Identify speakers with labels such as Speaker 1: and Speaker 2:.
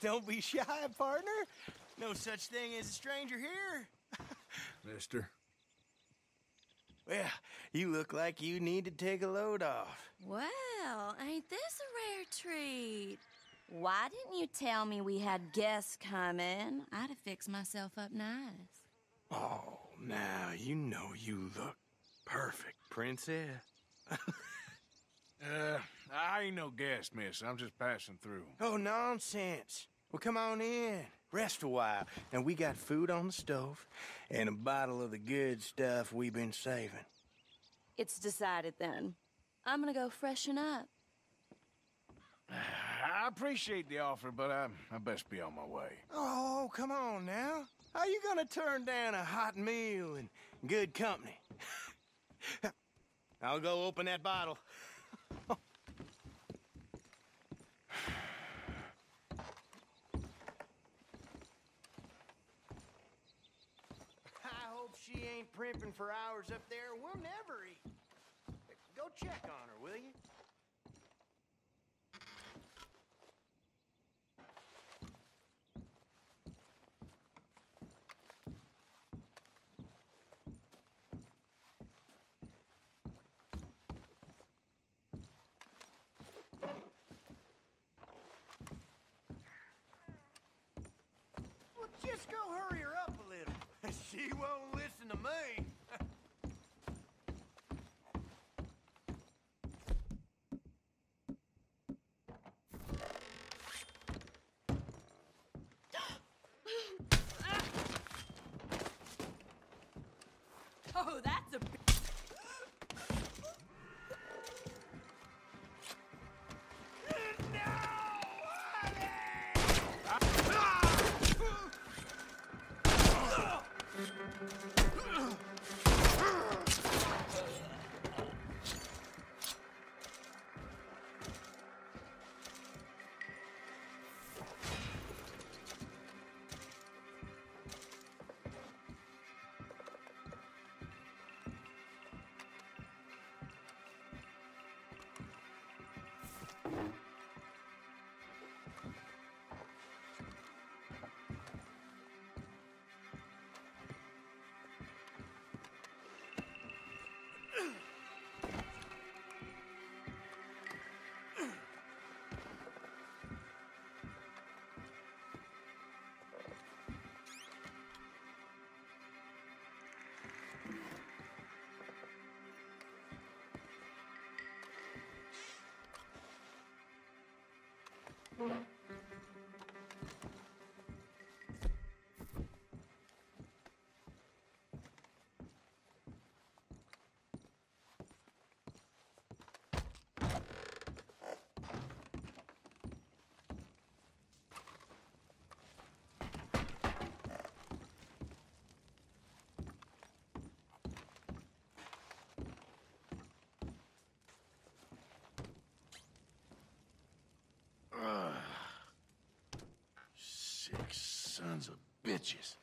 Speaker 1: Don't be shy, partner. No such thing as a stranger here.
Speaker 2: Mister.
Speaker 1: Well, you look like you need to take a load off.
Speaker 3: Well, ain't this a rare treat? Why didn't you tell me we had guests coming? I'd have fixed myself up nice.
Speaker 1: Oh, now you know you look perfect, princess.
Speaker 2: Uh, I ain't no guest, miss. I'm just passing through.
Speaker 1: Oh, nonsense. Well, come on in. Rest a while. And we got food on the stove and a bottle of the good stuff we've been saving.
Speaker 3: It's decided then. I'm gonna go freshen up.
Speaker 2: I appreciate the offer, but I, I best be on my way.
Speaker 1: Oh, come on now. How you gonna turn down a hot meal and good company? I'll go open that bottle. I hope she ain't primping for hours up there. We'll never eat. Go check on her, will you? Well, just go hurry her up a little. She won't listen to me.
Speaker 3: Oh, that's a.
Speaker 2: 응. Sons of bitches.